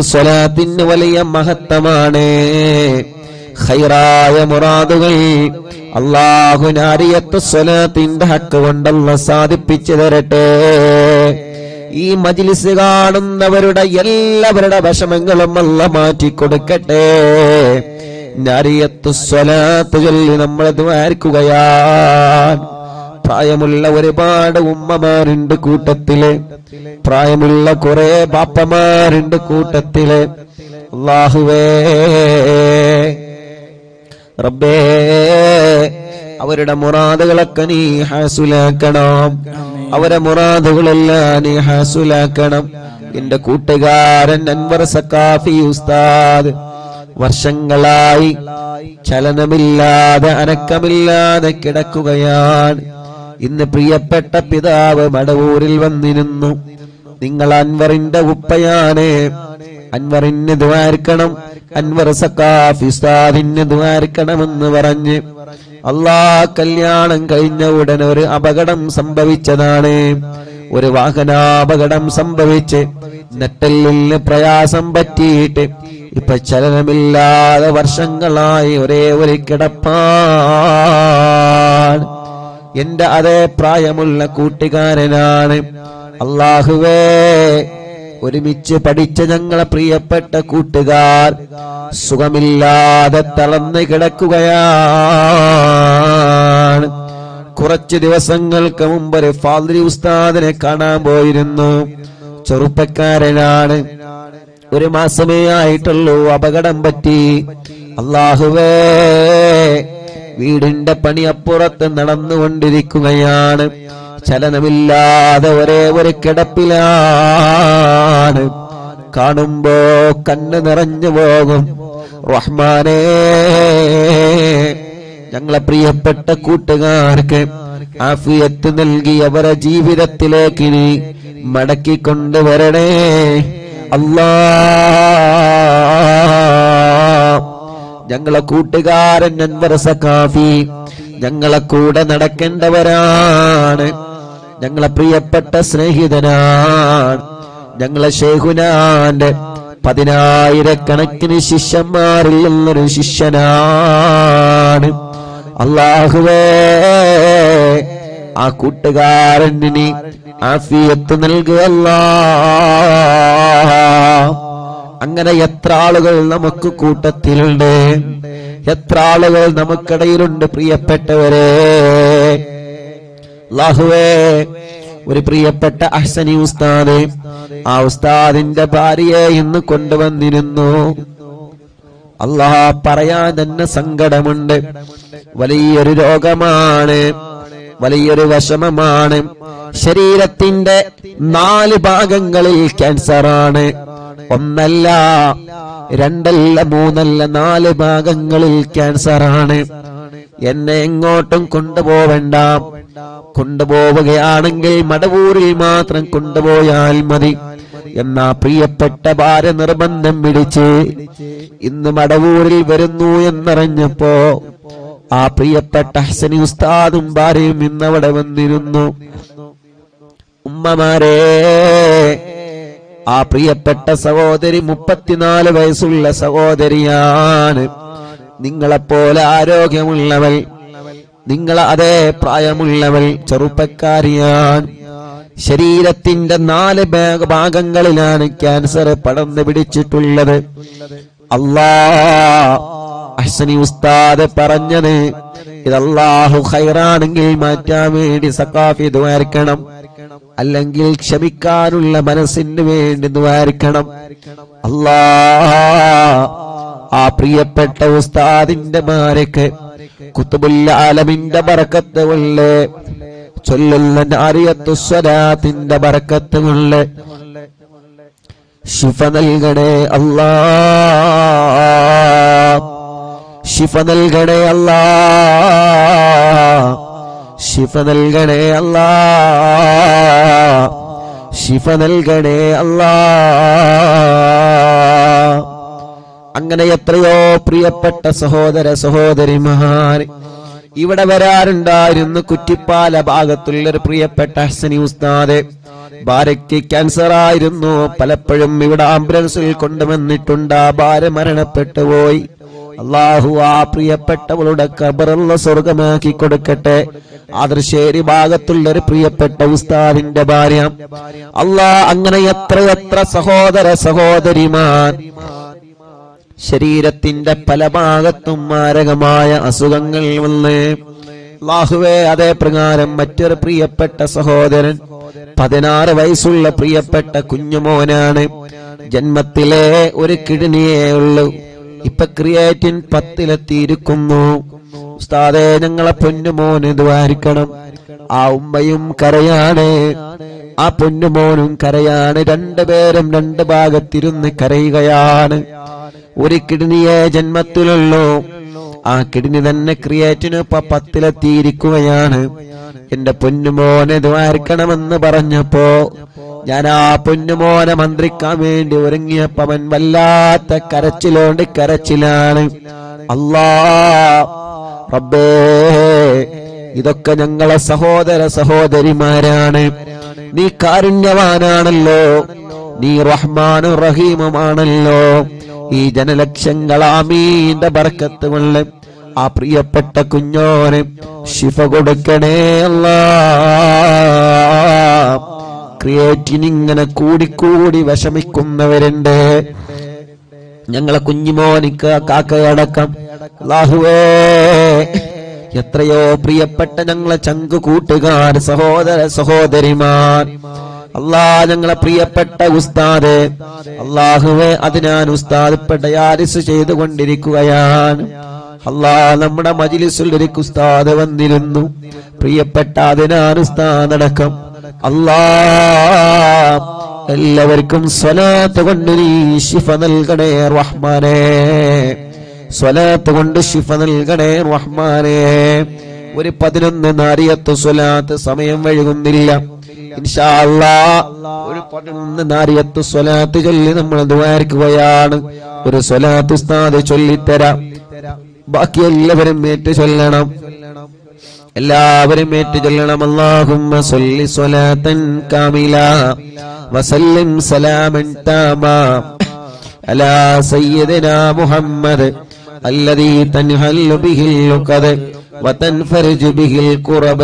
സ്വലാത്തിന് വലിയ മഹത്വമാണ്. ഖൈറായ മുറാദുകൾ. അള്ളാഹു നാരിയത്ത് സ്വലാത്തിന്റെ ഹക്ക് കൊണ്ടല്ല സാധിപ്പിച്ചു തരട്ടെ. ഈ മജിലിസ് കാണുന്നവരുടെ എല്ലാവരുടെ വിഷമങ്ങളും അല്ല മാറ്റിക്കൊടുക്കട്ടെ നാരിയത്ത് സ്വലാത്ത് ചൊല്ലി നമ്മൾ ദ്വാരിക്കുകയാണ് പ്രായമുള്ള ഒരുപാട് ഉമ്മമാരുണ്ട് കൂട്ടത്തിൽ. പ്രായമുള്ള കുറെ ബാപ്പമാരുണ്ട് കൂട്ടത്തിൽ. റബ്ബേ അവരുടെ മുറാദുകളൊക്കെ നീ ഹാസുലാക്കണം. അവരെ മുറാദുകളെല്ലാം നീ ഹാസുലാക്കണം. എന്റെ കൂട്ടുകാരൻ അൻവർ സക്കാഫി ഉസ്താദ് വർഷങ്ങളായി ചലനമില്ലാതെ അനക്കമില്ലാതെ കിടക്കുകയാണ്. ഇന്ന് പ്രിയപ്പെട്ട പിതാവ് മടവൂരിൽ വന്നിരുന്നു. നിങ്ങൾ അൻവറിന്റെ ഉപ്പയാണ്. അൻവറിന് ദ്വാരിക്കണം. അൻവർ സക്കാഫ് ഉസ്താദിന് ദ്വാരിക്കണമെന്ന് പറഞ്ഞ് അള്ളാ കല്യാണം കഴിഞ്ഞ ഉടനെ ഒരു അപകടം സംഭവിച്ചതാണ്. ഒരു വാഹനാപകടം സംഭവിച്ച് നെട്ടലിന് പ്രയാസം പറ്റിയിട്ട് ഇപ്പൊ ചലനമില്ലാതെ വർഷങ്ങളായി ഒരേ ഒരു കിടപ്പാണ്. എന്റെ അതേ പ്രായമുള്ള കൂട്ടുകാരനാണ്. അള്ളാഹുവേ ഒരുമിച്ച് പഠിച്ച ഞങ്ങളെ പ്രിയപ്പെട്ട കൂട്ടുകാർ സുഖമില്ലാതെ തളർന്ന് കിടക്കുകയാണ്. കുറച്ച് ദിവസങ്ങൾക്ക് മുമ്പ് ഒരു ഫാദരി ഉസ്താദിനെ കാണാൻ പോയിരുന്നു. ചെറുപ്പക്കാരനാണ്. ഒരു മാസമേ ആയിട്ടുള്ളൂ അപകടം പറ്റി. അള്ളാഹുവേ വീടിന്റെ പണി അപ്പുറത്ത് നടന്നുകൊണ്ടിരിക്കുകയാണ്. ചലനമില്ലാതെ ഒരേ ഒരു കിടപ്പിലാണ്. കാണുമ്പോ കണ്ണ് നിറഞ്ഞു പോകും. റഹ്മാനേ ഞങ്ങളെ പ്രിയപ്പെട്ട കൂട്ടുകാർക്ക് ആഫിയത്ത് നൽകി അവരെ ജീവിതത്തിലേക്ക് മടക്കിക്കൊണ്ടുവരണേ. മടക്കി കൊണ്ടുവരണേ അല്ലാ ഞങ്ങളെ കൂട്ടുകാരൻ സക്കാഫി ഞങ്ങളെ കൂടെ നടക്കേണ്ടവരാണ്. ഞങ്ങളെ പ്രിയപ്പെട്ട സ്നേഹിതനാണ്. ഞങ്ങളെ ഷേഹുനാന്റെ പതിനായിരക്കണക്കിന് ശിഷ്യന്മാരിൽ നിന്നൊരു ശിഷ്യനാണ്. അള്ളാഹുവേ ആ കൂട്ടുകാരന് ആഫിയത്ത് നൽകുകയല്ലാ അങ്ങനെ എത്ര ആളുകൾ നമുക്ക് കൂട്ടത്തിലുണ്ട്? എത്ര ആളുകൾ നമുക്കിടയിലുണ്ട് പ്രിയപ്പെട്ടവരെ? ലാഹുവേ ഒരു പ്രിയപ്പെട്ട അഹ്സനി ഉസ്താദ് ആ ഉസ്താദിന്റെ ഭാര്യയെ ഇന്ന് കൊണ്ടുവന്നിരുന്നു. അള്ളാഹ പറയാൻ തന്നെ സങ്കടമുണ്ട്. വലിയൊരു രോഗമാണ് വലിയൊരു വിഷമമാണ്. ശരീരത്തിന്റെ നാല് ഭാഗങ്ങളിൽ ക്യാൻസറാണ് ഒന്നല്ല രണ്ടല്ല മൂന്നല്ല നാല് ഭാഗങ്ങളിൽ ക്യാൻസറാണ് എന്നെ എങ്ങോട്ടും കൊണ്ടുപോവണ്ട. കൊണ്ടുപോവുകയാണെങ്കിൽ മടവൂരിൽ മാത്രം കൊണ്ടുപോയാൽ മതി. എന്നാ പ്രിയപ്പെട്ട ഭാര്യ നിർബന്ധം പിടിച്ച് ഇന്ന് മടവൂരിൽ വരുന്നു എന്നറിഞ്ഞപ്പോ ആ പ്രിയപ്പെട്ട ഹസനി ഉസ്താദും ഭാര്യയും ഇന്നവിടെ വന്നിരുന്നു. ഉമ്മമാരെ ആ പ്രിയപ്പെട്ട സഹോദരി മുപ്പത്തിനാല് വയസ്സുള്ള സഹോദരിയാണ്. നിങ്ങളെപ്പോലെ ആരോഗ്യമുള്ളവൾ നിങ്ങൾ അതേ പ്രായമുള്ളവൾ ചെറുപ്പക്കാരിയാണ്. ശരീരത്തിന്റെ നാല് ഭാഗങ്ങളിലാണ് ക്യാൻസർ പടർന്നു പിടിച്ചിട്ടുള്ളത്. അല്ലാ അഹ്സനി ഉസ്താദ് പറഞ്ഞത് ഇതല്ലാഹു ഹൈറാണെങ്കിൽ മാറ്റാൻ വേണ്ടി സക്കാഫി ദ്വാരിക്കണം അല്ലെങ്കിൽ ക്ഷമിക്കാനുള്ള മനസ്സിന് വേണ്ടി ദ്വാരിക്കണം. അല്ലാ ആ പ്രിയപ്പെട്ട ഉസ്താദിന്റെ മാരക്ക് കുത്തുബുല്ലാലമിന്റെ പറക്കത്ത് ഉള്ളേ ചൊല്ലുന്ന നാരിയത്തു സ്വലാത്തിന്റെ പറക്കത്ത് കൊണ്ട് ശിഫ നൽകണേ അല്ലാ ശിഫ നൽകണേ അല്ലാ ശിഫ നൽകണേ അല്ലാ. ശിഫ നൽകണേ അല്ലാ. അങ്ങനെ എത്രയോ പ്രിയപ്പെട്ട സഹോദര സഹോദരിമാർ ഇവിടെ വരാറുണ്ടായിരുന്നു കുറ്റിപ്പാല ഭാഗത്തുള്ളൊരു പ്രിയപ്പെട്ട ഹസനി ഉസ്താദ്. ഭാര്യയ്ക്ക് ക്യാൻസർ ആയിരുന്നു. പലപ്പോഴും ഇവിടെ ആംബുലൻസിൽ കൊണ്ടുവന്നിട്ടുണ്ട്. ആ ഭാര്യ മരണപ്പെട്ടു പോയി. അള്ളാഹു ആ പ്രിയപ്പെട്ടവളുടെ കബറുള്ള സ്വർഗമാക്കി കൊടുക്കട്ടെ. ആദർശേരി ഭാഗത്തുള്ള ഒരു പ്രിയപ്പെട്ട ഉസ്താദിന്റെ ഭാര്യ. അള്ളാ അങ്ങനെ എത്ര എത്ര സഹോദര സഹോദരിമാർ. ശരീരത്തിന്റെ പല ഭാഗത്തും മാരകമായ അസുഖങ്ങൾ വന്ന്. അള്ളാഹുവേ അതേ പ്രകാരം മറ്റൊരു പ്രിയപ്പെട്ട സഹോദരൻ പതിനാറ് വയസ്സുള്ള പ്രിയപ്പെട്ട കുഞ്ഞുമോനാണ്. ജന്മത്തിലെ ഒരു കിഡ്നിയേ ഉള്ളൂ. ഇപ്പൊ ക്രിയേറ്റിൻ പത്തിലെത്തിയിരിക്കുന്നു. ഉസ്താദേ ഞങ്ങളെ പൊന്നുമോന് ദ്വാരിക്കണം ആ ഉമ്മയും കരയാണ്. ആ പൊന്നുമോനും കരയാണ്. രണ്ടുപേരും രണ്ട് ഭാഗത്തിരുന്ന് കരയുകയാണ്. ഒരു കിഡ്നിയെ ജന്മത്തിലുള്ളൂ. ആ കിഡ്നി തന്നെ ക്രിയേറ്റിന് ഇപ്പൊ പത്തിലെത്തിയിരിക്കുകയാണ്. എന്റെ പൊന്നുമോനെ ദ്വാരിക്കണമെന്ന് പറഞ്ഞപ്പോ ഞാൻ ആ പൊന്നുമോനെ മന്ത്രിക്കാൻ വേണ്ടി ഒരുങ്ങിയപ്പവൻ വല്ലാത്ത കരച്ചിലോണ്ട് കരച്ചിലാണ്. അല്ലാ റബ്ബേ ഇതൊക്കെ ഞങ്ങളെ സഹോദര സഹോദരിമാരാണ്. നീ കാരുണ്യവാനാണല്ലോ. നീ റഹ്മാനും റഹീമുമാണല്ലോ. ഈ ജനലക്ഷങ്ങൾ ആമീന്റെ ബർക്കത്ത് കൊണ്ട് ആ പ്രിയപ്പെട്ട കുഞ്ഞോന് ശിഫ കൊടുക്കണേ അല്ലാ. ക്രിയേറ്റിന് ഇങ്ങനെ കൂടിക്കൂടി വിഷമിക്കുന്നവരുണ്ട്. ഞങ്ങളെ കുഞ്ഞുമോനിക്ക് കാക്കയടക്കം എത്രയോ പ്രിയപ്പെട്ട ഞങ്ങളെ ചങ്ക് കൂട്ടുകാർ സഹോദര സഹോദരിമാർ. അല്ലാ ഞങ്ങളെ പ്രിയപ്പെട്ട ഉസ്താദ്. അള്ളാഹുവെ അത് ഞാൻ ഉസ്താദ് പെട്ടയാരിസ് ചെയ്തുകൊണ്ടിരിക്കുകയാണ്. അല്ലാ നമ്മുടെ മജിലിസിൽ ഒരു കുസ്താദ് വന്നിരുന്നു. പ്രിയപ്പെട്ട അതിനാൻ ഉസ്താദ് അടക്കം അല്ലാ എല്ലാവർക്കും സ്വലാത്ത് കൊണ്ട് നീ ശിഫ നൽകണേ റഹ്മാനെ. സ്വലാത്ത് കൊണ്ട് ശിഫ നൽകണേ റഹ്മാനെ. ഒരു പതിനൊന്ന് നാരിയത്ത് സ്വലാത്ത് സമയം വഴുകുന്നില്ല. ഒരു പതിനൊന്ന് നാരിയത്ത് സ്വലാത്ത് ചൊല്ലി നമ്മൾ ദ്വാരിക്കുകയാണ് ഒരു സ്വലാത്ത് ഉസ്താദ് ചൊല്ലിത്തരാം. ബാക്കി എല്ലാവരും ഏറ്റു ചൊല്ലണം എല്ലാവരും ഏറ്റു ചൊല്ലണം അല്ലാഹുമ്മ സല്ലി സ്വലാത്തൻ കാമില വസല്ലിം സലാമൻ താമാ അലാ സയ്യിദിനാ മുഹമ്മദ് الذي تنهل به اللقد وتنفرج به الكرب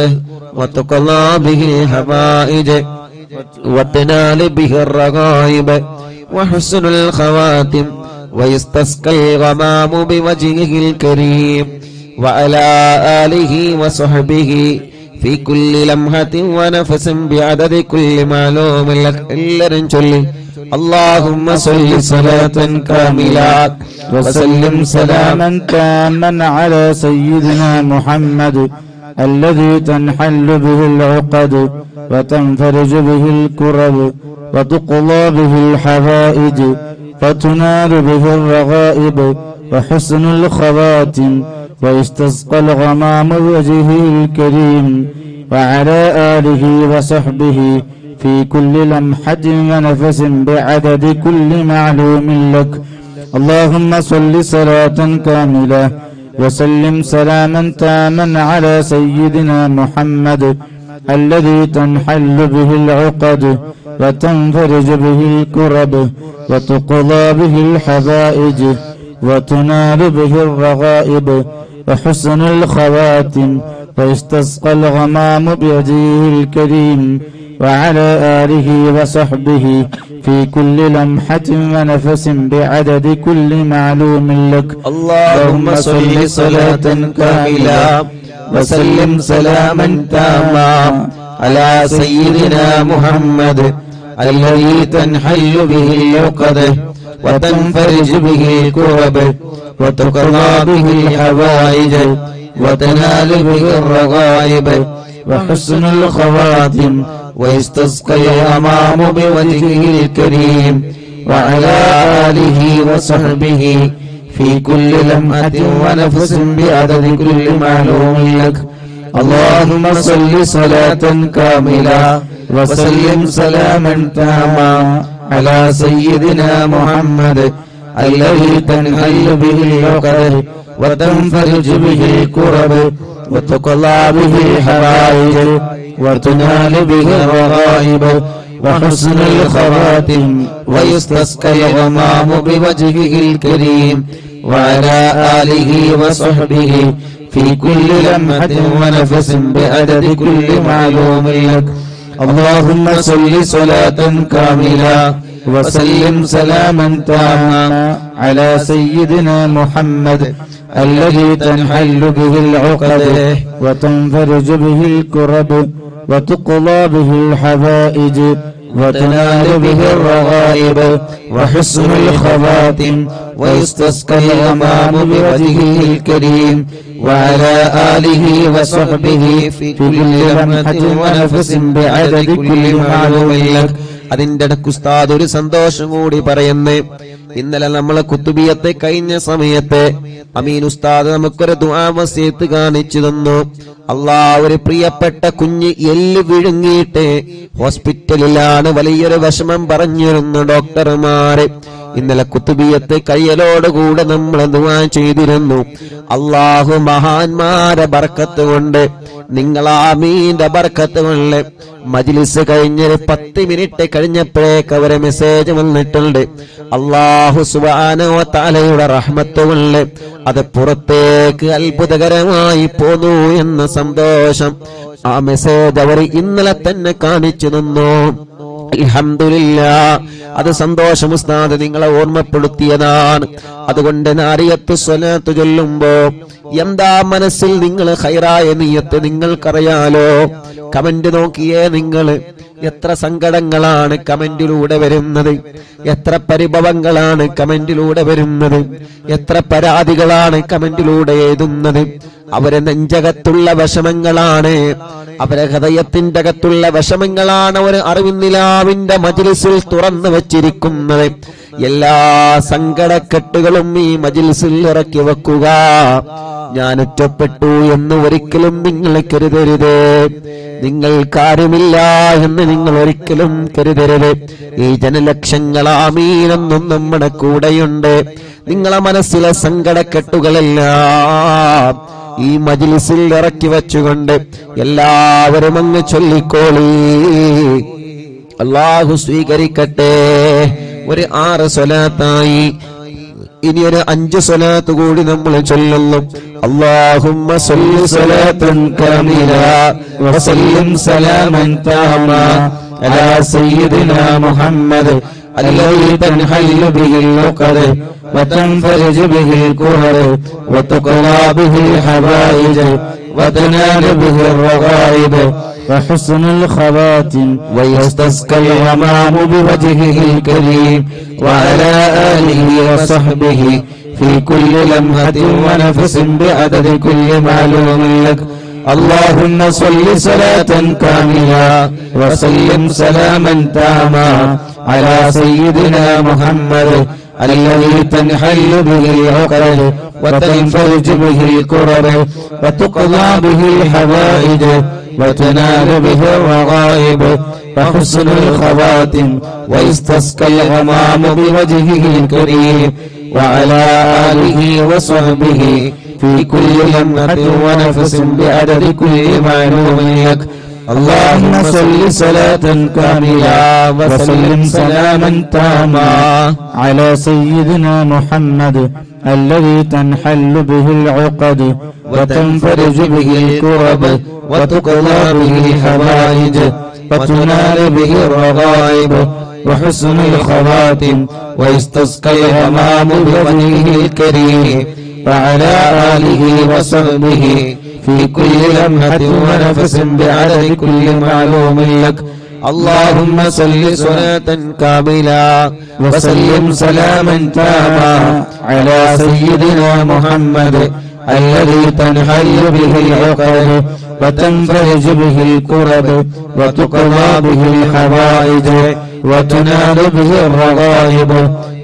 وتقضى به الحوائج وتنال به الرغائب وحسن الخواتم ويستسقى الغمام بوجهه الكريم وعلى آله وصحبه في كل لمحة ونفس بعدد كل معلوم لك إلا رنجلي اللهم صل صلاة كاملة وسلم سلاما تاما على سيدنا محمد الذي تنحل به العقد وتنفرج به الكرب وتقضى به الحوائج وتنال به الرغائب وحسن الخواتم ويستسقى الغمام بوجهه الكريم وعلى آله وصحبه في كل لمحة ونفس بعدد كل معلوم لك. اللهم صل صلاة كاملة وسلم سلاما تاما على سيدنا محمد الذي تنحل به العقد. وتنفرج به الكرب وتقضى به الحبائج وتنال به الرغائب وحسن الخواتم ويستسقى الغمام بيده الكريم وعلى آله وصحبه في كل لمحة ونفس بعدد كل معلوم لك. اللهم صل صلاة كاملة وسلم سلاما تاما. على سيدنا محمد الذي تنحل به العقد وتنفرج به الكرب وتقضى به الحوائج وتنال به الرغائب وحسن الخواتم ويستسقى الغمام بوجهه الكريم وعلى آله وصحبه في كل لمحة ونفس بعدد كل معلوم لك. اللهم صل صلاة كاملة وسلم سلاما تاما على سيدنا محمد الذي تنحل به العقد وتنفرج به الكرب وتقضى به الحوائج وتنال به الرغائب وحسن الخواتم ويستسقى الغمام بوجهه الكريم وعلى آله وصحبه في كل لمحة ونفس بعدد كل معلوم لك. اللهم صل صلاة كاملة وسلم سلاما تاما على سيدنا محمد الذي تنحل به العقد وتنفرج به الكرب وتقضى به الحوائج. وتنال به الرغائب وحسن الخواتم ويستسقى الغمام بوجهه الكريم وعلى آله وصحبه في كل لمحة ونفس بعدد كل معلوم لك. അതിന്റെ ഇടയ്ക്ക് ഉസ്താദ് ഒരു സന്തോഷം കൂടി പറയുന്നേ. ഇന്നലെ നമ്മളെ കുത്തുബിയത്തെ കഴിഞ്ഞ സമയത്ത് അമീൻ ഉസ്താദ് നമുക്കൊരു ദുവാമസ്യത്ത് കാണിച്ചു തന്നു. അള്ളാ ഒരു പ്രിയപ്പെട്ട കുഞ്ഞ് എല്ല് വിഴുങ്ങിയിട്ട് ഹോസ്പിറ്റലിലാണ് വലിയൊരു വിഷമം പറഞ്ഞിരുന്നു ഡോക്ടർമാര്. ഇന്നലെ കുത്തുബിയത്തെ കയ്യലോടുകൂടെ നമ്മൾ ദുആ ചെയ്തിരുന്നു. അള്ളാഹു മഹാന്മാരെ ബർക്കത്ത് കൊണ്ട് നിങ്ങൾ ആമീന്റെ ബർക്കത്ത് കൊണ്ട് മജ്ലിസ് കഴിഞ്ഞൊരു പത്ത് മിനിറ്റ് കഴിഞ്ഞപ്പോഴേക്ക് അവരെ മെസ്സേജ് വന്നിട്ടുണ്ട്. അള്ളാഹു സുബാനോ താലയുടെ റഹ്മത്ത് കൊണ്ട് അത് പുറത്തേക്ക് അത്ഭുതകരമായി പോന്നു എന്ന സന്തോഷം. ആ മെസ്സേജ് അവർ ഇന്നലെ തന്നെ കാണിച്ചു അൽഹംദുലില്ല അത് സന്തോഷം ഉസ്താദ് നിങ്ങളെ ഓർമ്മപ്പെടുത്തിയതാണ്. അതുകൊണ്ട് നാരിയത്ത് സ്വലാത്ത് ചൊല്ലുമ്പോ എന്താ മനസ്സിൽ നിങ്ങൾ ഹൈറായ നീയത്ത് നിങ്ങൾക്കറിയാലോ? കമന്റ് നോക്കിയേ നിങ്ങൾ എത്ര സങ്കടങ്ങളാണ് കമന്റിലൂടെ വരുന്നത്. എത്ര പരിഭവങ്ങളാണ് കമന്റിലൂടെ വരുന്നത്. എത്ര പരാതികളാണ് കമന്റിലൂടെ എഴുതുന്നത്. അവരെ നെഞ്ചകത്തുള്ള വിഷമങ്ങളാണ്. അവരെ ഹൃദയത്തിന്റെ അകത്തുള്ള വിഷമങ്ങളാണ് അവർ അറിവിന്നിലാവിന്റെ മജിലിസിൽ തുറന്നു വച്ചിരിക്കുന്നത്. എല്ലാ സങ്കടക്കെട്ടുകളും ഈ മജിൽസിൽ ഇറക്കി വെക്കുക. ഞാൻ ഒറ്റപ്പെട്ടു എന്ന് ഒരിക്കലും നിങ്ങൾ കരുതരുത്. നിങ്ങൾ കാര്യമില്ല എന്ന് നിങ്ങൾ ഒരിക്കലും കരുതരുത്. ഈ ജനലക്ഷങ്ങൾ ആമീനൊന്നും നമ്മുടെ കൂടെയുണ്ട്. നിങ്ങളെ മനസ്സിലെ സങ്കടക്കെട്ടുകളെല്ലാം ഈ മജിലിസിൽ ഇറക്കി വെച്ചുകൊണ്ട് എല്ലാവരും അങ്ങ് ചൊല്ലിക്കോളി അള്ളാഹു സ്വീകരിക്കട്ടെ ഒരു ആറ് സ്വലാത്തായി ഇനി ഒരു അഞ്ച് സ്വലാത്ത് കൂടി നമ്മൾ ചൊല്ലുന്നു അള്ളാഹുമ്മ സല്ലി സ്വലാത്തൻ കാമില وسلم سلاما تاما على سيدنا محمد الذي تنحل به العقد وتنفرج به الكهر وتقضى به الحوائج وتنال به الرغائب وحسن الخواتم ويستسقى الغمام بوجهه الكريم وعلى آله وصحبه في كل لمحة ونفس بعدد كل معلوم لك اللهم صل صلاة كاملة وسلم سلاما تاما على سيدنا محمد الذي تنحل به العقد وتنفرج به الكرب وتقضى به الحوائج وتنال به الرغائب وحسن الخواتم ويستسقى الغمام بوجهه الكريم وعلى آله وصحبه في كل لمحة ونفس بعدد كل معلوم لك اللهم صل صلاة كاملة وسلم سلاما تاما. على سيدنا محمد الذي تنحل به العقد وتنفرج به الكرب وتقضى به الحوائج وتنال به الرغائب وحسن الخواتم ويستسقى الغمام بوجهه الكريم. وعلى آله وصحبه في كل لمحة ونفس بعدد كل معلوم لك. اللهم صل صلاة كاملة وسلم سلاما تاما على سيدنا محمد الذي تنحل به العقد وتنفرج به الكرب وتقضى به الحوائج. وتنال به الرغائب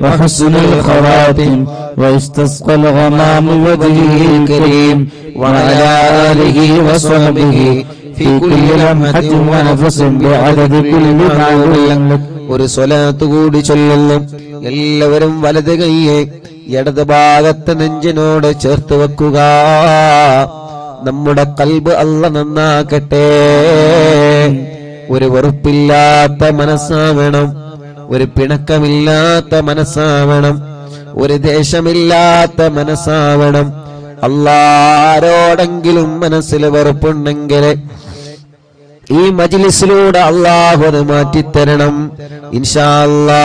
وحسن الخواتم ويستسقى الغمام وجهه الكريم وعلى آله وصحبه في كل لمحة ونفس بعدد كل معلوم لك ഒരു സ്വലാത്ത് കൂടി ചൊല്ലുന്നു എല്ലാവരും വലത് കൈയെ ഇടത് ഭാഗത്ത് നെഞ്ചിനോട് ചേർത്ത് വെക്കുക നമ്മുടെ കൽബ് അല്ല നന്നാക്കട്ടെ ഒരു വെറുപ്പില്ലാത്ത മനസ്സാവണം ഒരു പിണക്കമില്ലാത്ത മനസ്സാവണം ഒരു ദേശമില്ലാത്ത മനസ്സാവണം. അല്ലാരോടെങ്കിലും മനസ്സിൽ വെറുപ്പുണ്ടെങ്കിൽ ഈ മജിലിസിലൂടെ അള്ളാഹു അത് മാറ്റിത്തരണം. ഇൻഷാല്ലാ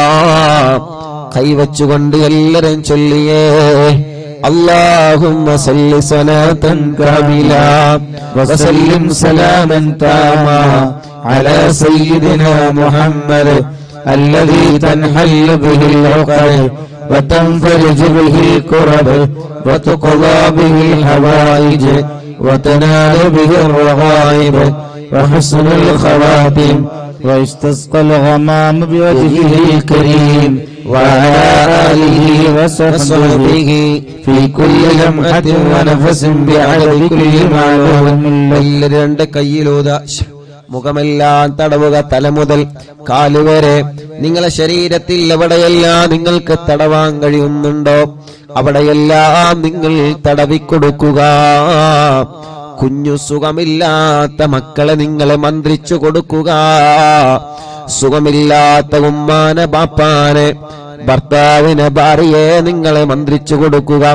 കൈവച്ചുകൊണ്ട് എല്ലാരും ചൊല്ലിയേ. اللهم صل صلاة كاملة وسلم سلاما تاما على سيدنا محمد الذي تنحل به العقد وتنفرج به الكرب وتقضى به الحوائج وتنال به الرغائب وحسن الخواتم ويستسقى الغمام بوجهه الكريم وعلى آله وصحبه في كل لمحة ونفس بعدد كل معلوم له എല്ലാവരും രണ്ട് കയ്യിലൂത ശ്ശ്. മുഖമെല്ലാം തടവുക തല മുതൽ കാലുവരെ നിങ്ങളെ ശരീരത്തിൽ എവിടെയെല്ലാം നിങ്ങൾക്ക് തടവാൻ കഴിയുന്നുണ്ടോ അവിടെയെല്ലാം നിങ്ങൾ തടവിക്കൊടുക്കുക കുഞ്ഞു സുഖമില്ലാത്ത മക്കളെ നിങ്ങളെ മന്ത്രിച്ചു കൊടുക്കുക. സുഖമില്ലാത്ത ഉമ്മാനെ ബാപ്പാനെ ഭർത്താവിനെ ഭാര്യയെ നിങ്ങളെ മന്ത്രിച്ചു കൊടുക്കുക.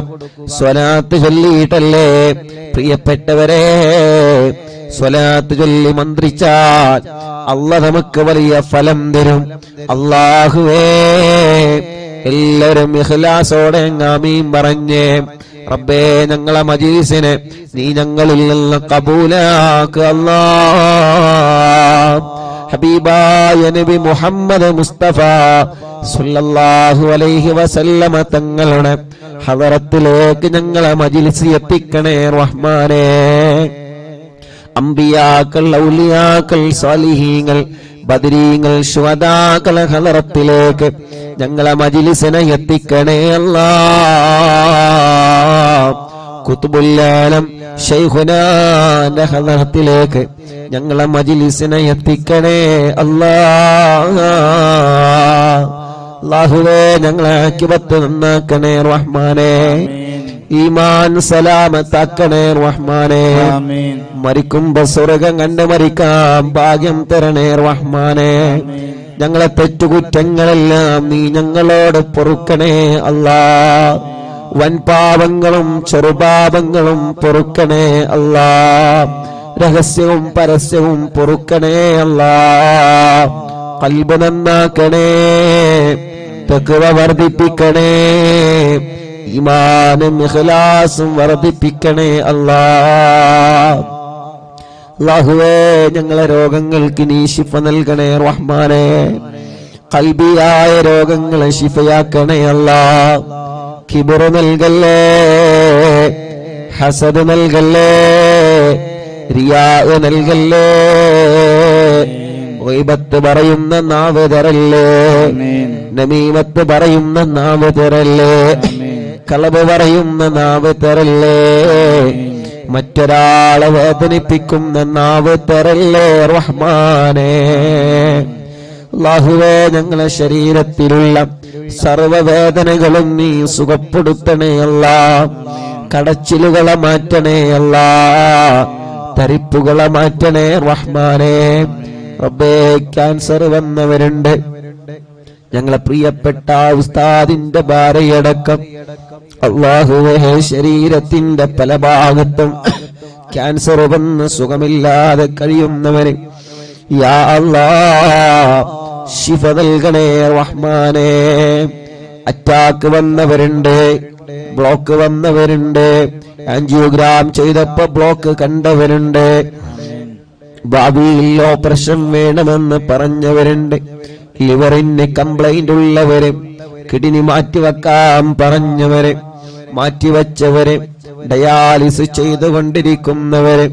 സ്വലാത്ത് ചൊല്ലിയിട്ടല്ലേ? പ്രിയപ്പെട്ടവരെ സ്വലാത്ത് ചൊല്ലി മന്ത്രിച്ചാൽ അല്ല നമുക്ക് വലിയ ഫലം തരും. അള്ളാഹുവേ എല്ലാവരും ഇഖ്ലാസോടെ ആമീൻ പറഞ്ഞേ റബ്ബേ ഞങ്ങളെ മജീസിനെ നീ ഞങ്ങളിൽ നിന്ന് കബൂലാക്ക് അല്ലാ. ഹബീബായ നബി മുഹമ്മദ് മുസ്തഫ സുല്ലല്ലാഹു അലൈഹി വസല്ലമ തങ്ങളുടെ ഹദറത്തിലേക്ക് ഞങ്ങളെ മജിലിസ് എത്തിക്കണേ റഹ്മാനേ. അമ്പിയാക്കൾ ഔലിയാക്കൾ സാലിഹീങ്ങൾ ബദരീങ്ങൾ ശുഹദാക്കളെ ഹലറത്തിലേക്ക് ഞങ്ങളെ മജിലിസിനെ എത്തിക്കണേ അല്ല. കുത്തുബുല്ലാലം ഷെയ്ഖുനാന്റെ ഹദറത്തിലേക്ക് ഞങ്ങളെ മജിലിസിനെ എത്തിക്കണേ അല്ലാ. അള്ളാഹുവേ ഞങ്ങളെ ആക്കിപത്ത് നന്നാക്കണേ റഹ്മാനെ. ഈമാൻ സലാമത്താക്കണേ റഹ്മാനെ. മരിക്കുമ്പോ സ്വർഗം കണ്ട് മരിക്കാം ഭാഗ്യം തരണേ റഹ്മാനെ. ഞങ്ങളെ തെറ്റുകുറ്റങ്ങളെല്ലാം നീ ഞങ്ങളോട് പൊറുക്കണേ അല്ലാ. വൻപാപങ്ങളും ചെറുപാപങ്ങളും പൊറുക്കണേ അല്ലാ. രഹസ്യവും പരസ്യവും പൊറുക്കണേ അല്ലാ. കൽബ് നന്നാക്കണേ തെക്കുവ വർദ്ധിപ്പിക്കണേ ഇമാനും ഇഖ്ലാസും വർദ്ധിപ്പിക്കണേ അല്ലാ. അള്ളാഹുവേ ഞങ്ങളെ രോഗങ്ങൾക്ക് നീ ശിഫ നൽകണേ റഹ്മാനെ. കൽബിയായ രോഗങ്ങളെ ശിഫയാക്കണേ അല്ല. കിബുറ നൽകല്ലേ ഹസദ് നൽകല്ലേ റിയാദ് നൽകല്ലേ. ഗൈബത്ത് പറയുന്ന നാവ് തരല്ലേ നമീമത്ത് പറയുന്ന നാവ് തരല്ലേ കളവ് പറയുന്ന നാവ് തരല്ലേ. മറ്റൊരാളെ വേദനിപ്പിക്കുന്ന നാവ് തരല്ലേ റഹ്മാനേ. അല്ലാഹുവേ ഞങ്ങളെ ശരീരത്തിലുള്ള സർവവേദനകളും നീ സുഖപ്പെടുത്തണേ അല്ല. കടച്ചിലുകളെ മാറ്റണേ അല്ല. തരിപ്പുകളെ മാറ്റണേ റഹ്മാനേ. റബ്ബേ ക്യാൻസർ വന്നവരുണ്ട്. ഞങ്ങളെ പ്രിയപ്പെട്ട ഉസ്താദിന്റെ ഭാര്യയടക്കം അള്ളാഹുവേ ശരീരത്തിന്റെ പല ഭാഗത്തും ക്യാൻസർ വന്ന് സുഖമില്ലാതെ കഴിയുന്നവന് യാ അള്ളാ ശിഫ നൽകണേ റഹ്മാനേ. അറ്റാക്ക് വന്നവരുണ്ട് ബ്ലോക്ക് വന്നവരുണ്ട്. ആൻജിയോഗ്രാം ചെയ്തപ്പോ ബ്ലോക്ക് കണ്ടവരുണ്ട്. ഭാവിയിൽ ഓപ്പറേഷൻ വേണമെന്ന് പറഞ്ഞവരുണ്ട്. ലിവറിന് കംപ്ലൈന്റ് ഉള്ളവര് കിഡ്നി മാറ്റിവെക്കാൻ പറഞ്ഞവര്. മാറ്റിവെച്ചവര്. ഡയാലിസ് ചെയ്തുകൊണ്ടിരിക്കുന്നവര്.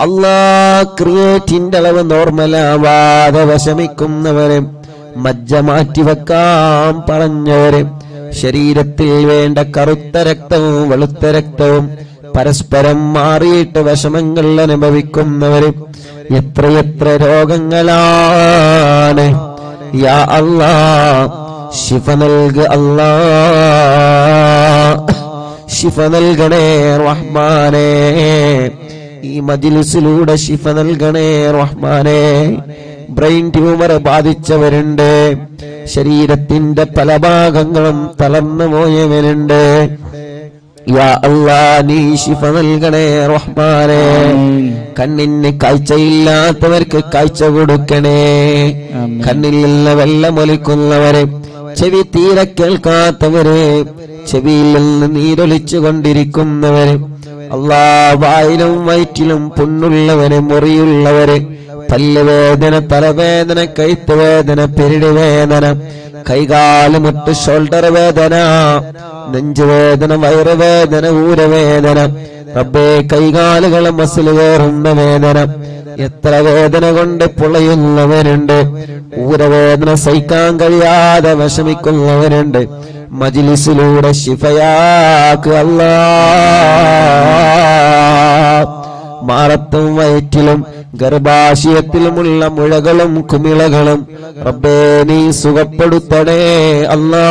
അല്ലാ ക്രിയേറ്റിന്റെ അളവ് നോർമലാവാതെ വിഷമിക്കുന്നവര്. മജ്ജ മാറ്റിവെക്കാൻ പറഞ്ഞവര്. ശരീരത്തിൽ വേണ്ട കറുത്ത രക്തവും വെളുത്ത രക്തവും പരസ്പരം മാറിയിട്ട് വിഷമങ്ങൾ അനുഭവിക്കുന്നവര്. എത്രയെത്ര രോഗങ്ങളാണ്. യാ അല്ലാ ശിഫ നൽക അല്ലാ. ശിഫ നൽകണേ റഹ്മാനേ. ഈ മജിലിസിലൂടെ ശിഫ നൽകണേ റഹ്മാനെ. ബ്രെയിൻ ട്യൂമർ ബാധിച്ചവരുണ്ട്. ശരീരത്തിന്റെ പല ഭാഗങ്ങളും തളർന്നു പോയവരുണ്ട്. നീ ശിഫ നൽകണേ റഹ്മാനെ. കണ്ണിന് കാഴ്ചയില്ലാത്തവർക്ക് കാഴ്ച കൊടുക്കണേ. കണ്ണിൽ നിന്ന് വെള്ളമൊലിക്കുന്നവരെ ചെവി തീരെ കേൾക്കാത്തവരെ ചെവിയിൽ നിന്ന് നീരൊലിച്ചു കൊണ്ടിരിക്കുന്നവര് അള്ളാ വായിലും വയറ്റിലും പുണ്ണുള്ളവര് മുറിയുള്ളവര് പല്ലുവേദന തലവേദന കൈത്ത് വേദന പെരിടി വേദന കൈകാൽ മുട്ട് ഷോൾഡർ വേദന നെഞ്ചുവേദന വയറുവേദന ഊരവേദന റബ്ബേ കൈകാലുകളെ മസിൽ കയറുന്ന വേദന എത്ര വേദന കൊണ്ട് പുളയുന്നവരുണ്ട് ഊരവേദന സഹിക്കാൻ കഴിയാതെ വിഷമിക്കുന്നവരുണ്ട് മജിലിസിലൂടെ ശിഫയാക്ക് അല്ലാ മാറത്തും വയറ്റിലും ഗർഭാശയത്തിലുമുള്ള മുഴകളും കുമിളകളും റബ്ബേ നീ സുഖപ്പെടുത്തണേ അല്ലാ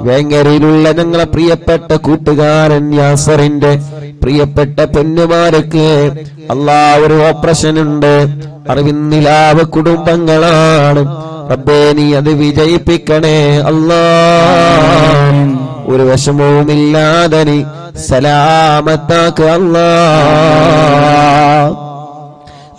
വേങ്ങരയിലുള്ള ഞങ്ങളെ പ്രിയപ്പെട്ട കൂട്ടുകാരൻ യാസറിന്റെ പ്രിയപ്പെട്ട പെണ്ണുമാർക്ക് അല്ലാ ഒരു ഓപ്പറേഷൻ ഉണ്ട്. അറിവിന്നിലാവ് കുടുംബങ്ങളാണ്. റബ്ബേ നീ അത് വിജയിപ്പിക്കണേ. അല്ലാ ഒരു വിഷമവുമില്ലാതെ സലാമത്താക്ക്. അല്ലാ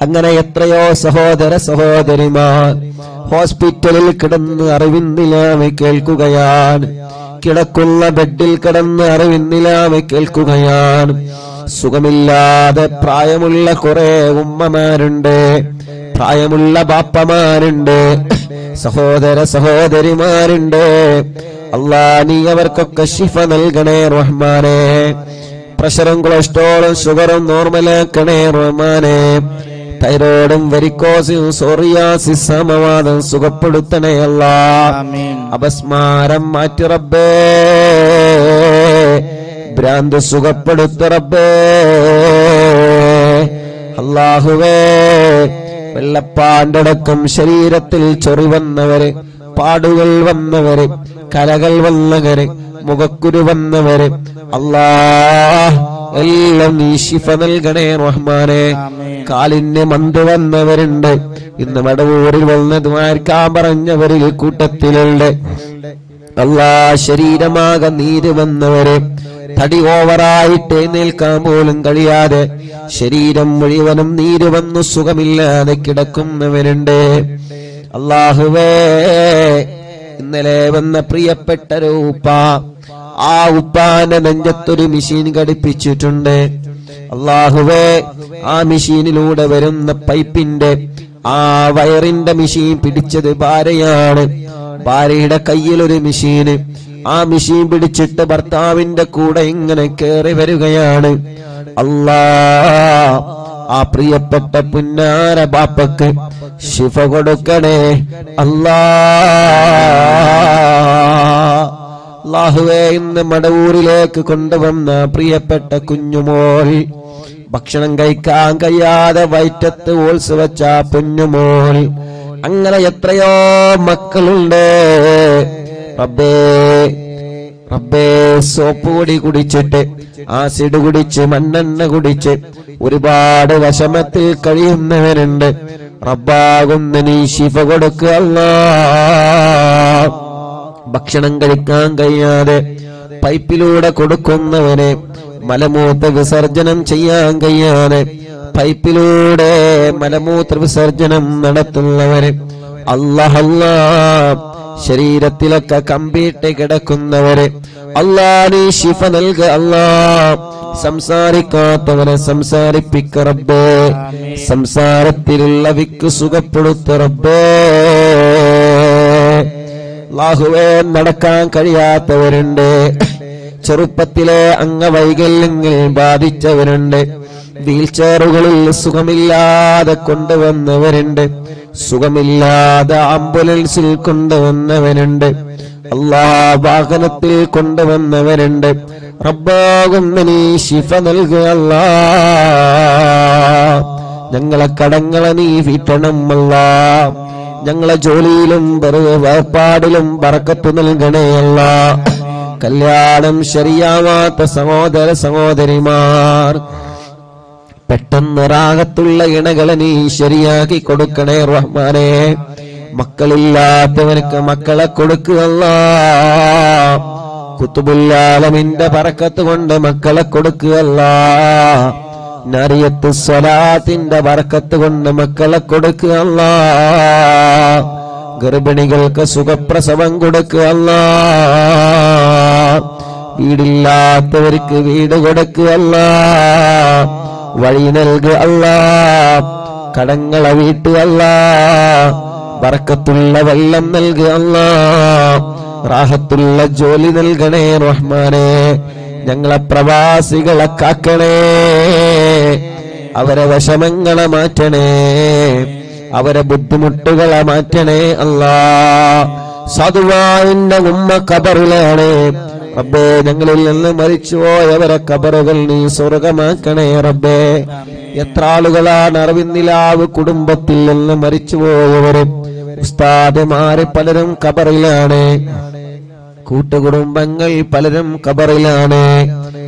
അങ്ങനെ എത്രയോ സഹോദര സഹോദരിമാർ ഹോസ്പിറ്റലിൽ കിടന്ന് അറിവിന്നിലാമെ കേൾക്കുകയാണ്. കിടക്കുന്ന ബെഡിൽ കിടന്ന് അറിവിന്നിലാമെ കേൾക്കുകയാണ്. സുഖമില്ലാതെ പ്രായമുള്ള കുറെ ഉമ്മമാരുണ്ട്. പ്രായമുള്ള ബാപ്പമാരുണ്ട്. സഹോദര സഹോദരിമാരുണ്ട്. അള്ളാ നീ അവർക്കൊക്കെ ശിഫ നൽകണേ റഹ്മാനെ. പ്രഷറും കൊളസ്ട്രോളും ഷുഗറും നോർമലാക്കണേ റഹ്മാനെ. തൈറോയിഡും വെരിക്കോസും സോറിയാസിസ് സമവാദം സുഖപ്പെടുത്തണേ അല്ലാ. ആമീൻ. അപസ്മാരം മാറ്റി റബ്ബേ. ഭ്രാന്ത് സുഖപ്പെടുത്ത റബ്ബേ. അള്ളാഹുവേ വെള്ളപ്പാന്റെ അടക്കം ശരീരത്തിൽ ചൊറി വന്നവര് പാടുകൾ വന്നവര് കലകൾ വന്നവര് മുഖക്കുരു വന്നവര് അല്ലാ എല്ലാം നീ ശിഫ നൽകണേ റഹ്മാനെ. കാലിന് മന്ത് വന്നവരുണ്ട്. ഇന്ന് മടവൂരിൽ വന്നതുമാർക്കാൻ പറഞ്ഞവരിൽ കൂട്ടത്തിലുണ്ട്. അല്ലാ ശരീരമാകെ നീര് വന്നവരെ. തടി ഓവറായിട്ട് നിൽക്കാൻ പോലും കഴിയാതെ ശരീരം മുഴുവനും നീര് വന്നു സുഖമില്ലാതെ കിടക്കുന്നവരുണ്ട്. അള്ളാഹുവേ ഇന്നലെ വന്ന പ്രിയപ്പെട്ട ഉപ്പ ആ ഉപ്പാന്റെ നെഞ്ചത്തൊരു മെഷീൻ ഘടിപ്പിച്ചിട്ടുണ്ട്. അള്ളാഹുവേ ആ മെഷീനിലൂടെ വരുന്ന പൈപ്പിന്റെ ആ വയറിന്റെ മെഷീൻ പിടിച്ചത് ഭാര്യയാണ്. ഭാര്യയുടെ കയ്യിലൊരു മെഷീന് ആ മെഷീൻ പിടിച്ചിട്ട് ഭർത്താവിന്റെ കൂടെ ഇങ്ങനെ കേറി വരികയാണ്. അല്ലാ ആ പ്രിയപ്പെട്ട പുന്നാര ബാപ്പക്ക് ശിഫ കൊടുക്കണേ. അല്ലാ അള്ളാഹുവേ ഇന്ന് മടവൂരിലേക്ക് കൊണ്ടുവന്ന പ്രിയപ്പെട്ട കുഞ്ഞുമോൾ. ഭക്ഷണം കഴിക്കാൻ കഴിയാതെ വയറ്റത്ത് ഓൾസ് വെച്ച പൊന്നുമോൾ. അങ്ങനെ എത്രയോ മക്കളുണ്ട്. റബ്ബേ റബ്ബേ സോപ്പ് പൊടി കുടിച്ചിട്ട് ആസിഡ് കുടിച്ച് മണ്ണെണ്ണ കുടിച്ച് ഒരുപാട് വശമത്തിൽ കഴിയുന്നവരുണ്ട്. റബ്ബാകുന്ന നീ ശിഫ കൊടുക്കുക ഭക്ഷണം കഴിക്കാൻ കഴിയാതെ പൈപ്പിലൂടെ കൊടുക്കുന്നവനെ മലമൂത്ത വിസർജനം ചെയ്യാൻ കഴിയാതെ പൈപ്പിലൂടെ മലമൂത്ര വിസർജനം നടത്തുന്നവര് അല്ലാഹല്ലാ ശരീരത്തിലൊക്കെ കമ്പിയിട്ട് കിടക്കുന്നവരെ അല്ലാ ശിഫ നൽക അല്ലാ സംസാരിക്കാത്തവരെ സംസാരിപ്പിക്ക റബ്ബേ. സംസാരത്തിലുള്ള വിക്ക് സുഖപ്പെടുത്ത റബ്ബേ. അല്ലാഹുവേ നടക്കാൻ കഴിയാത്തവരുണ്ട്. ചെറുപ്പത്തിലെ അംഗവൈകല്യങ്ങൾ ബാധിച്ചവരുണ്ട്. വീൽചെയറുകളിൽ സുഖമില്ലാതെ കൊണ്ടുവന്നവരുണ്ട്. സുഖമില്ലാതെ ആംബുലൻസിൽ കൊണ്ടുവന്നവരുണ്ട്. അല്ലാ വാഹനത്തിൽ കൊണ്ടുവന്നവരുണ്ട്. റബ്ബാകുന്ന നീ ശിഫ നൽകുക അല്ലാ. ഞങ്ങളെ കടങ്ങളെ നീ വിട്ടണം അല്ലാ. ഞങ്ങളെ ജോലിയിലും വേർപാടിലും ബറക്കത്ത് നൽകണേയല്ല കല്യാണം ശരിയാവാത്ത സഹോദര സഹോദരിമാർ പെട്ടെന്ന് റാഗത്തുള്ള ഇണകളെ നീ ശരിയാക്കി കൊടുക്കണേ റഹ്മാനെ. മക്കളില്ലാത്തവനക്ക് മക്കളെ കൊടുക്കുകയല്ല. കുത്തുബുല്ലാലമിന്റെ പറക്കത്ത് കൊണ്ട് മക്കളെ കൊടുക്കുക നറിയത്ത് സ്വലാത്തിന്റെ വറക്കത്ത് കൊണ്ട് മക്കളെ കൊടുക്കുക ഗർഭിണികൾക്ക് സുഖപ്രസവം കൊടുക്കുക വീടില്ലാത്തവർക്ക് വീട് കൊടുക്കുക വഴി നൽകുക അല്ല. കടങ്ങളെ വീട്ടുക ബറക്കത്തുള്ള വെള്ളം നൽകുക അല്ല. റാഹത്തുള്ള ജോലി നൽകണേ റഹ്മാനെ. ഞങ്ങളെ പ്രവാസികളെ കാക്കണേ. അവരെ വിഷമങ്ങളെ മാറ്റണേ. അവരെ ബുദ്ധിമുട്ടുകളെ മാറ്റണേ അല്ലാ. സാധുവാന്റെ ഉമ്മ കബറിലാണ് റബ്ബേ ഞങ്ങളിൽ നിന്ന് മരിച്ചുപോയവരെ കബറുകൾ നീ സ്വർഗമാക്കണേ റബ്ബേ. എത്ര ആളുകളാണ് അറിവിന്നിലാവ് കുടുംബത്തിൽ നിന്ന് മരിച്ചുപോയവര്? ഉസ്താദുമാര് പലരും കബറിലാണ് കൂട്ടുകുടുംബങ്ങൾ പലരും കബറിലാണ്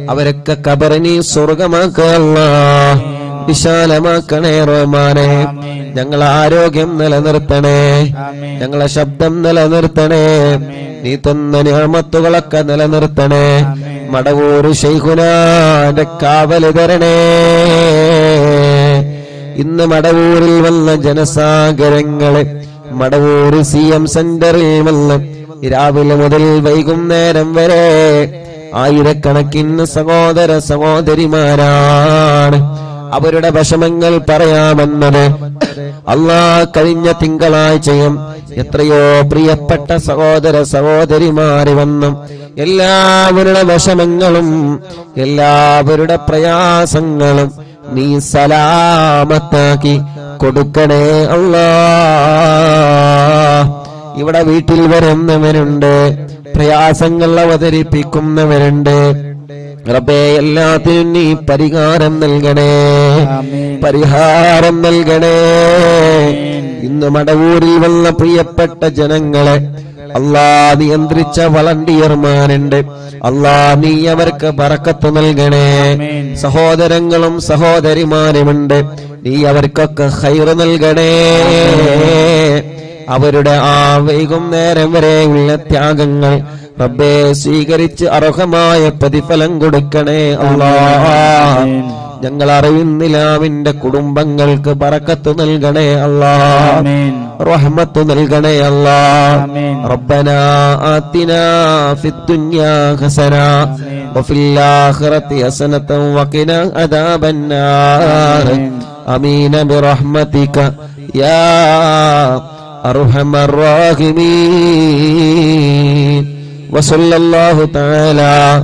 അവരൊക്കെ കബറിനി സ്വർഗമാക്കല്ല വിശാലമാക്കണേ റഹ്മാനെ. ഞങ്ങളെ ആരോഗ്യം നിലനിർത്തണേ. ഞങ്ങളെ ശബ്ദം നിലനിർത്തണേ. നീ തന്ന ഞാമത്തുകളൊക്കെ നിലനിർത്തണേ. മടവൂര് ശൈഖുനാന്റെ കാവൽ തരണേ. ഇന്ന് മടവൂരിൽ വന്ന ജനസാഗരങ്ങളെ മടവൂര് സി എം സെന്ററിൽ വന്ന് രാവിലെ മുതൽ വൈകുന്നേരം വരെ ആയിരക്കണക്കിന് സഹോദര സഹോദരിമാരാണ്. അവരുടെ വിഷമങ്ങൾ പറയാമെന്നത് അള്ളാ കഴിഞ്ഞ തിങ്കളാഴ്ചയും എത്രയോ പ്രിയപ്പെട്ട സഹോദര സഹോദരിമാരി വന്നും. എല്ലാവരുടെ വിഷമങ്ങളും എല്ലാവരുടെ പ്രയാസങ്ങളും നീ സലാമത്താക്കി കൊടുക്കണേ അള്ളാ. ഇവിടെ വീട്ടിൽ വരുന്നവരുണ്ട്. പ്രയാസങ്ങൾ അവതരിപ്പിക്കുന്നവരുണ്ട്. റബ്ബേ എല്ലാത്തിനും നീ പരിഹാരം നൽകണേ. പരിഹാരം നൽകണേ. ഇന്ന് മടവൂരിൽ വന്ന പ്രിയപ്പെട്ട ജനങ്ങളെ അള്ളാ നിയന്ത്രിച്ച വളണ്ടിയർമാരുണ്ട്. അള്ളാ നീ അവർക്ക് പറക്കത്ത് നൽകണേ. സഹോദരങ്ങളും സഹോദരിമാരുമുണ്ട്. നീ അവർക്കൊക്കെ ഹൈറ് നൽകണേ. അവരുടെ ആ വൈകുന്നേരം വരെയുള്ള ത്യാഗങ്ങൾ റബ്ബെ സ്വീകരിച്ച് അർഹമായ പ്രതിഫലം കൊടുക്കണേ ഞങ്ങൾ ഞങ്ങൾ അവന്റെ കുടുംബങ്ങൾക്ക് പറക്കത്ത് നൽകണേ അള്ളാ. റഹ്മത്ത് നൽകണേ അള്ളാ. റബ്ബന ആത്തിന ഫിദ്ദുന്യാ വഫിൽ ആഖിറതി അദാബന്നാർ. അമീന ബിറഹ്മതിക. യാ أرحم الراحمين. وصلى الله تعالى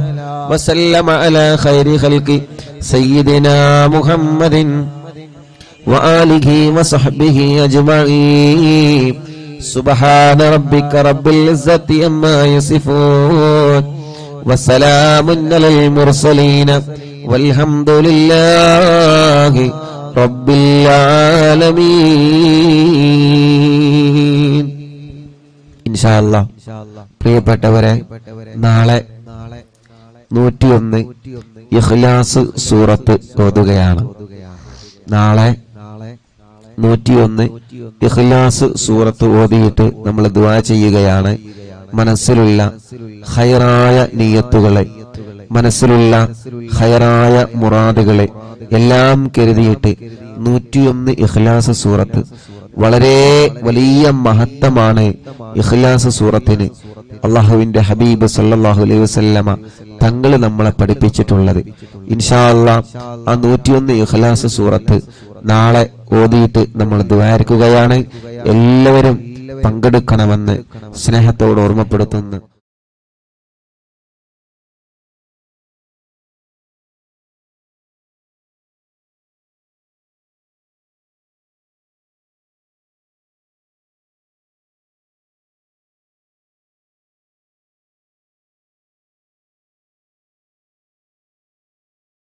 وسلم على خير خلق سيدنا محمد وآله وصحبه أجمعين. سبحان ربك رب العزة عما يصفون. وسلام على المرسلين. والحمد لله رب العالمين إن شاء الله പ്രിയപ്പെട്ടവരെ നാളെ നൂറ്റിയൊന്ന് ഇഖ്ലാസ് സൂറത്ത് ഓതുകയാണ് നാളെ നൂറ്റിയൊന്ന് ഇഖ്ലാസ് സൂറത്ത് ഓതിയിട്ട് നമ്മൾ ദുആ ചെയ്യുകയാണ് മനസ്സിലുള്ള ഹൈറായ നീയത്തുകളെ മനസ്സിലുള്ള ഹയറായ മുറാദുകളെ എല്ലാം കരുതിയിട്ട് നൂറ്റിയൊന്ന് ഇഖ്ലാസ് സൂറത്ത് വളരെ വലിയ മഹത്വമാണ് ഇഖ്ലാസ് സൂറത്തിന് അള്ളാഹുവിന്റെ ഹബീബ് സല്ലാഹു അലൈഹി വസല്ലമ തങ്ങൾ നമ്മളെ പഠിപ്പിച്ചിട്ടുള്ളത്. ഇൻഷാ അല്ലാ ആ നൂറ്റിയൊന്ന് ഇഖ്ലാസ് സൂറത്ത് നാളെ ഓതിയിട്ട് നമ്മൾ ദ്വാരക്കുകയാണ് എല്ലാവരും പങ്കെടുക്കണമെന്ന് സ്നേഹത്തോട് ഓർമ്മപ്പെടുത്തുന്നു.